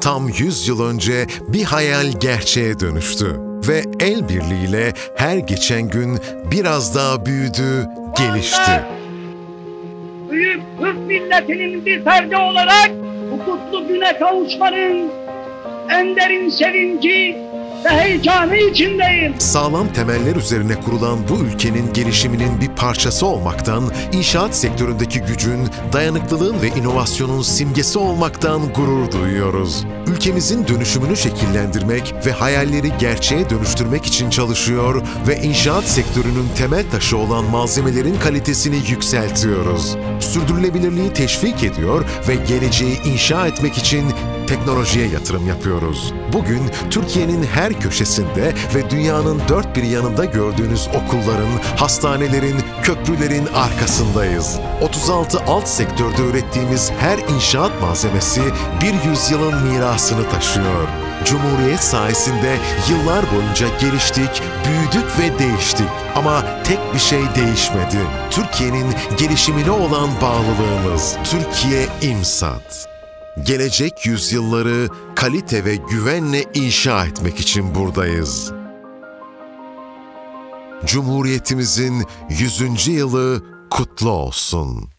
Tam 100 yıl önce bir hayal gerçeğe dönüştü ve el birliğiyle her geçen gün biraz daha büyüdü, gelişti. Büyük Türk milletinin bir ferdi olarak bu kutlu güne kavuşmanın en derin sevinci heyecanı içindeyim. Sağlam temeller üzerine kurulan bu ülkenin gelişiminin bir parçası olmaktan, inşaat sektöründeki gücün, dayanıklılığın ve inovasyonun simgesi olmaktan gurur duyuyoruz. Ülkemizin dönüşümünü şekillendirmek ve hayalleri gerçeğe dönüştürmek için çalışıyor ve inşaat sektörünün temel taşı olan malzemelerin kalitesini yükseltiyoruz. Sürdürülebilirliği teşvik ediyor ve geleceği inşa etmek için teknolojiye yatırım yapıyoruz. Bugün Türkiye'nin her köşesinde ve dünyanın dört bir yanında gördüğünüz okulların, hastanelerin, köprülerin arkasındayız. 36 alt sektörde ürettiğimiz her inşaat malzemesi bir yüzyılın mirasını taşıyor. Cumhuriyet sayesinde yıllar boyunca geliştik, büyüdük ve değiştik. Ama tek bir şey değişmedi. Türkiye'nin gelişimine olan bağlılığımız. Türkiye İmsat. Gelecek yüzyılları kalite ve güvenle inşa etmek için buradayız. Cumhuriyetimizin 100. yılı kutlu olsun.